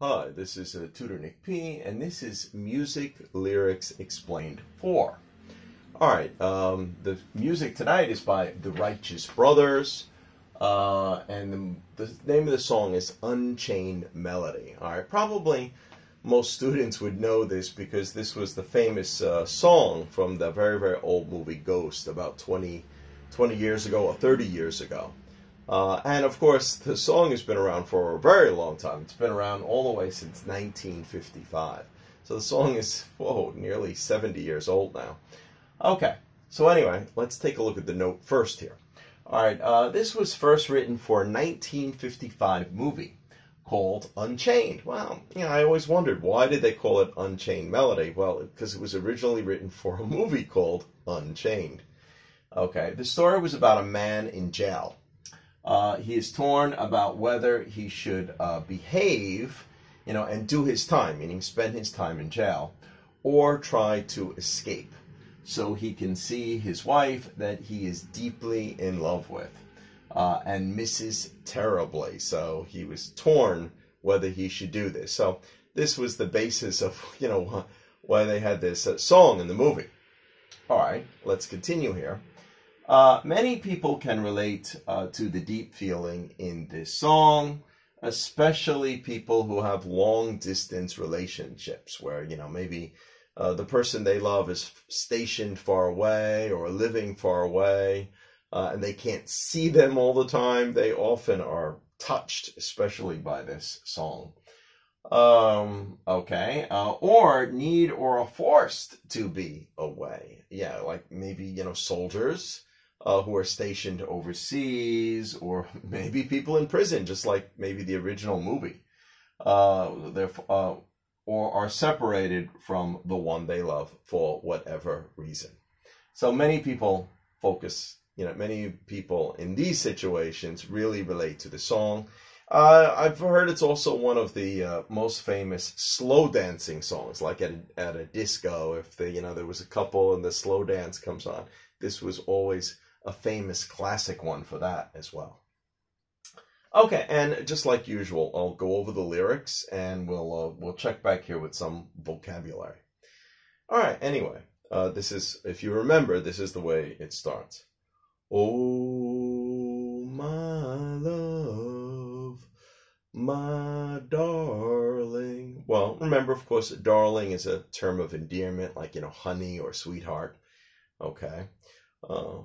Hi, this is uh, Tutor Nick P, and this is Music Lyrics Explained 4. Alright, um, the music tonight is by the Righteous Brothers, uh, and the, the, name of the song is Unchained Melody. Alright, probably most students would know this because this was the famous uh, song from the very, very old movie Ghost about 20, 20 years ago or 30 years ago. Uh, and of course, the song has been around for a very long time. It's been around all the way since 1955. So the song is, whoa, nearly 70 years old now. Okay, so anyway, let's take a look at the note first here. All right, uh, this was first written for a 1955 movie called Unchained. Well, you know, I always wondered why did they call it Unchained Melody? Well, because it was originally written for a movie called Unchained. Okay, the story was about a man in jail uh, he is torn about whether he should uh, behave, you know, and do his time, meaning spend his time in jail, or try to escape so he can see his wife that he is deeply in love with uh, and misses terribly. So he was torn whether he should do this. So this was the basis of, you know, why they had this uh, song in the movie. All right, let's continue here. Uh, many people can relate uh, to the deep feeling in this song, especially people who have long distance relationships where, you know, maybe uh, the person they love is stationed far away or living far away uh, and they can't see them all the time. They often are touched, especially by this song. Um, okay. Uh, or need or are forced to be away. Yeah, like maybe, you know, soldiers uh, who are stationed overseas, or maybe people in prison, just like maybe the original movie. Uh, uh, or are separated from the one they love for whatever reason. So many people focus, you know, many people in these situations really relate to the song. Uh, I've heard it's also one of the uh, most famous slow dancing songs, like at a, at a disco. If the you know there was a couple and the slow dance comes on, this was always a famous classic one for that as well. Okay, and just like usual, I'll go over the lyrics and we'll uh, we'll check back here with some vocabulary. All right. Anyway, uh, this is if you remember, this is the way it starts. Oh my love, my darling. Well, remember, of course, darling is a term of endearment, like you know, honey or sweetheart. Okay. Uh,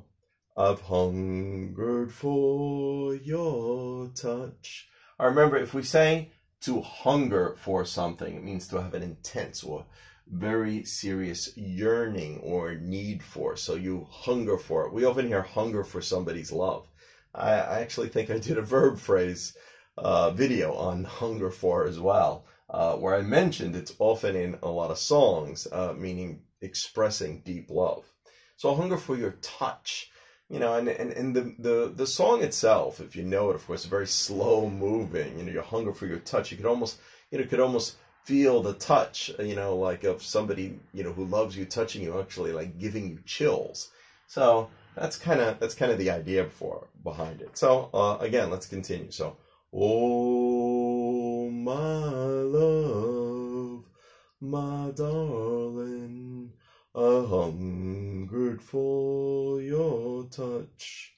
I've hungered for your touch. I remember if we say to hunger for something, it means to have an intense or very serious yearning or need for. So you hunger for it. We often hear hunger for somebody's love. I, actually think I did a verb phrase uh, video on hunger for as well, uh, where I mentioned it's often in a lot of songs, uh, meaning expressing deep love. So hunger for your touch you know, and, and, and the, the, the song itself, if you know it, of course, very slow moving. You know, your hunger for your touch. You could almost, you know, could almost feel the touch, you know, like of somebody, you know, who loves you touching you, actually like giving you chills. So that's kind of that's kind of the idea for behind it. So uh, again, let's continue. So, oh my love, my darling. I hungered for your touch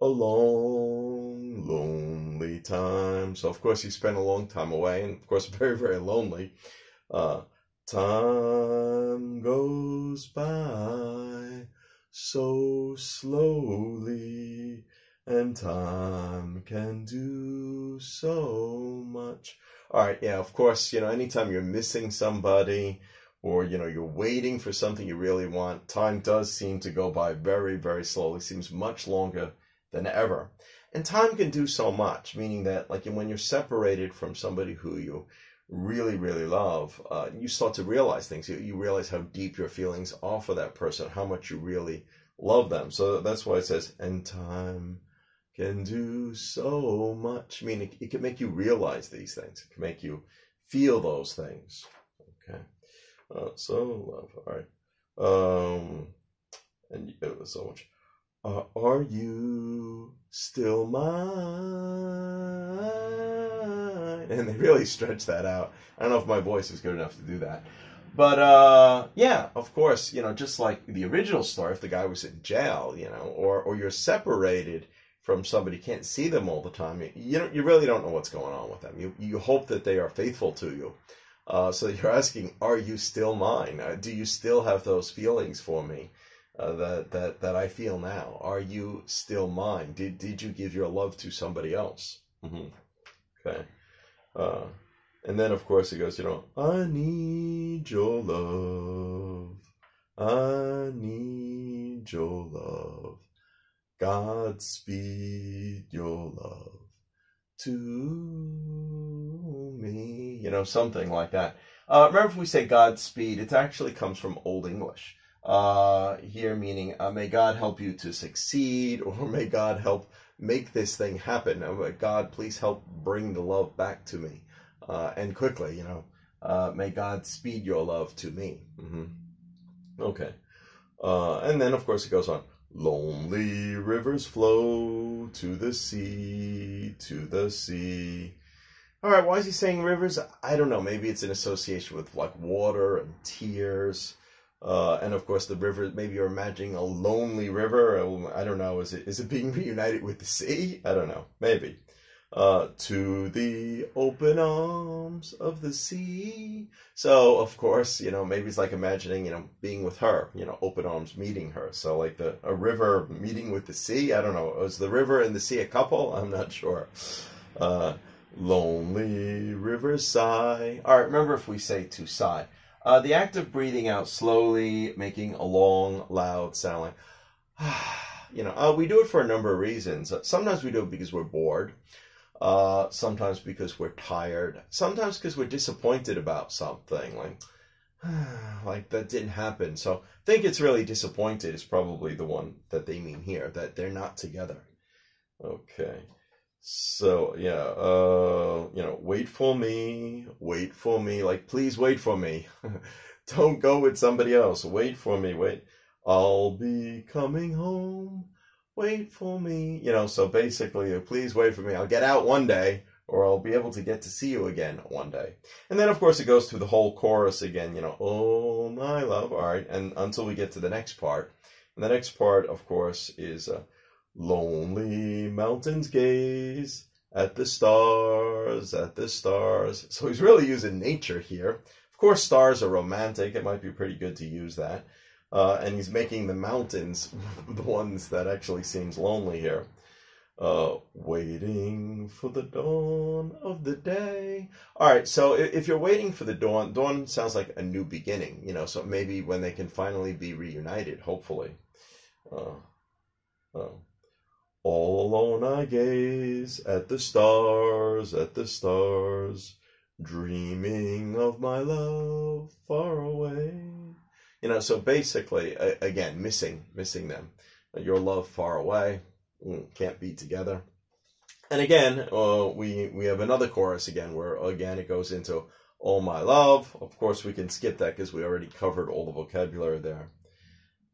a long, lonely time. So, of course, he spent a long time away, and of course, very, very lonely. Uh, time goes by so slowly, and time can do so much. All right, yeah, of course, you know, anytime you're missing somebody, or you know you're waiting for something you really want time does seem to go by very very slowly seems much longer than ever. And time can do so much meaning that like when you're separated from somebody who you really really love uh, you start to realize things. You, you realize how deep your feelings are for that person how much you really love them. So that's why it says and time can do so much i mean it, it can make you realize these things. It can make you feel those things. Okay uh, so love. All right. Um, and you got so much. Uh, are you still mine? and they really stretch that out. I don't know if my voice is good enough to do that. But uh, yeah, of course, you know, just like the original story, if the guy was in jail, you know, or or you're separated from somebody, can't see them all the time, you you, you really don't know what's going on with them. You you hope that they are faithful to you. Uh, so you're asking, are you still mine? Uh, do you still have those feelings for me uh, that that that I feel now? Are you still mine? Did did you give your love to somebody else? Mm-hmm. Okay. Uh, and then, of course, he goes, you know, I need your love. I need your love. Godspeed your love to. You know, something like that. Uh, remember, if we say Godspeed, it actually comes from Old English. Uh, here, meaning, uh, may God help you to succeed, or may God help make this thing happen. Uh, God, please help bring the love back to me uh, and quickly, you know. Uh, may God speed your love to me. Mm-hmm. Okay. And then, of course, it goes on. Lonely rivers flow to the sea, to the sea. All right, why is he saying rivers? I don't know. Maybe it's in association with like water and tears. Uh, and of course, the river. Maybe you're imagining a lonely river. I don't know. Is it is it being reunited with the sea? I don't know. Maybe uh, to the open arms of the sea. So, of course, you know, maybe it's like imagining, you know, being with her, you know, open arms meeting her. So, like the a river meeting with the sea. I don't know. Was the river and the sea a couple? I'm not sure. Uh, lonely river sigh. All right, remember if we say to sigh. Uh, the act of breathing out slowly, making a long, loud sound like, you know, uh, we do it for a number of reasons. Sometimes we do it because we're bored. Uh, sometimes because we're tired. Sometimes because we're disappointed about something. Like, like that didn't happen. So I think it's really disappointed is probably the one that they mean here, that they're not together. Okay. So yeah, uh, you know, wait for me, wait for me, like please wait for me. Don't go with somebody else. Wait for me, wait. I'll be coming home wait for me. You know, so basically, please wait for me. I'll get out one day, or I'll be able to get to see you again one day. And then, of course, it goes through the whole chorus again, you know, oh my love. All right. And until we get to the next part. And the next part, of course, is uh, lonely mountains gaze at the stars, at the stars. So he's really using nature here. Of course, stars are romantic. It might be pretty good to use that. Uh, and he's making the mountains the ones that actually seems lonely here. Uh, waiting for the dawn of the day. All right, so if you're waiting for the dawn, dawn sounds like a new beginning, you know. So maybe when they can finally be reunited, hopefully. Uh, uh, all alone I gaze at the stars, at the stars, dreaming of my love far away. You know, so basically, again, missing, missing them. Your love far away, mm, can't be together. And again, uh, we we have another chorus again where again it goes into "Oh my love." Of course, we can skip that because we already covered all the vocabulary there.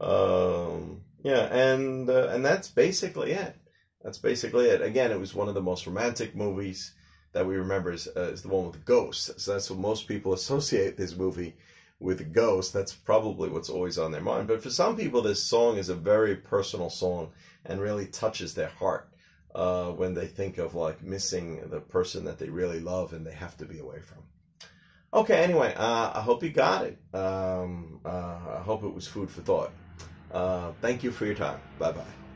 Um, yeah, and uh, and that's basically it. That's basically it. Again, it was one of the most romantic movies that we remember is, uh, is the one with ghosts. So that's what most people associate this movie with ghosts. that's probably what's always on their mind. But for some people, this song is a very personal song and really touches their heart uh, when they think of like missing the person that they really love and they have to be away from. Okay, anyway, uh, I hope you got it. Um, uh, I hope it was food for thought. Uh, thank you for your time. Bye bye.